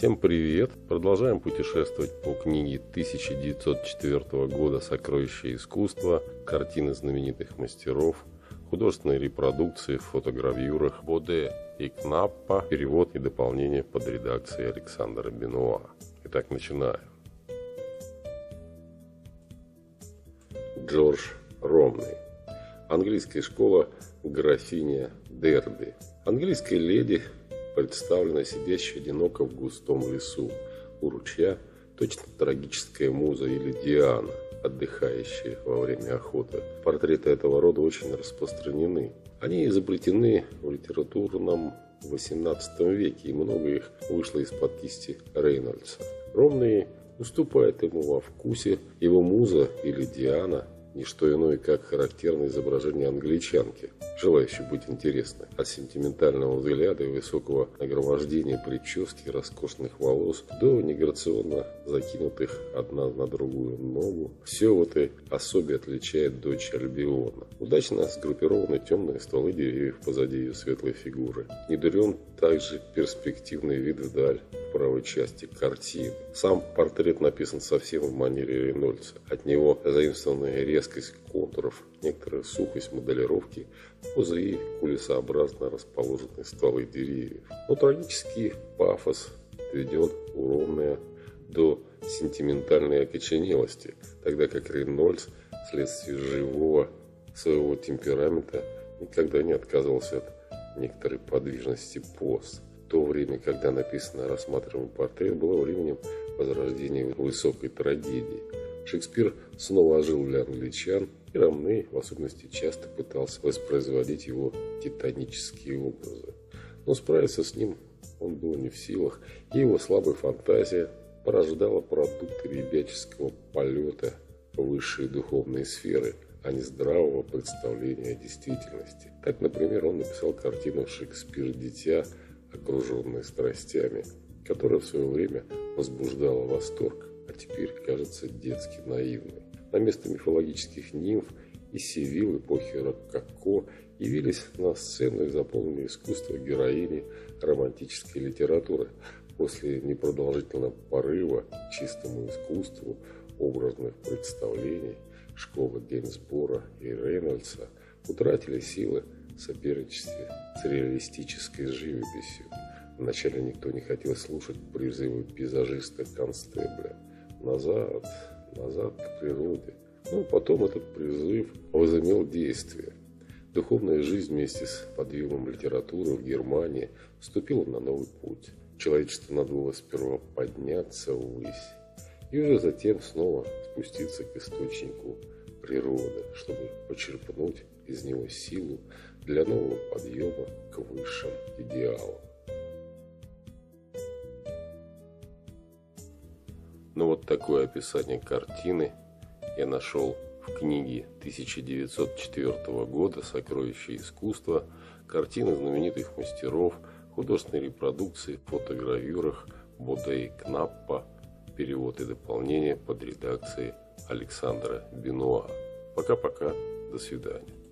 Всем привет! Продолжаем путешествовать по книге 1904 года «Сокровища искусства», картины знаменитых мастеров, художественные репродукции в фотогравюрах Боде и Кнаппа, перевод и дополнение под редакцией Александра Бенуа. Итак, начинаем. Джордж Ромный. Английская школа графиня Дерби. Английская леди представлена сидящей одиноко в густом лесу у ручья, точно трагическая муза или Диана, отдыхающая во время охоты. Портреты этого рода очень распространены. Они изобретены в литературном XVIII веке, и много их вышло из-под кисти Рейнольдса. Ромный уступает ему во вкусе, его муза или Диана – не что иное, как характерное изображение англичанки, желающей быть интересной. От сентиментального взгляда и высокого нагромождения прически, роскошных волос до неграционно закинутых одна на другую ногу. Все в этой особе отличает дочь Альбиона. Удачно сгруппированы темные стволы деревьев позади ее светлой фигуры. Не также перспективный вид вдаль правой части картины. Сам портрет написан совсем в манере Рейнольдса. От него заимствованная резкость контуров, некоторая сухость моделировки, позы и кулисообразно расположенные стволы деревьев. Но трагический пафос доведен уровная до сентиментальной окоченелости, тогда как Рейнольдс вследствие живого своего темперамента никогда не отказывался от некоторой подвижности поз. То время, когда написано рассматриваемый портрет, было временем возрождения высокой трагедии. Шекспир снова ожил для англичан, и Ромней, в особенности, часто пытался воспроизводить его титанические образы. Но справиться с ним он был не в силах, и его слабая фантазия порождала продукты ребяческого полета в высшие духовные сферы – а не здравого представления о действительности. Так, например, он написал картину «Шекспир. Дитя», окруженное страстями, которая в свое время возбуждала восторг, а теперь кажется детски наивной. На место мифологических нимф и сивил эпохи Рококо явились на сцену и заполнили искусство героини романтической литературы. После непродолжительного порыва к чистому искусству образных представлений – школы Гейнсбора и Рейнольдса утратили силы соперничестве с реалистической живописью. Вначале никто не хотел слушать призывы пейзажиста Констебля. Назад, назад к природе. Но потом этот призыв возымел действие. Духовная жизнь вместе с подъемом литературы в Германии вступила на новый путь. Человечество надо сперва подняться ввысь, и уже затем снова спуститься к источнику природы, чтобы почерпнуть из него силу для нового подъема к высшим идеалам. Ну вот такое описание картины я нашел в книге 1904 года «Сокровища искусства», картины знаменитых мастеров, художественной репродукции, фотогравюрах Боде и Кнаппа, перевод и дополнение под редакцией Александра Бенуа. Пока-пока, до свидания.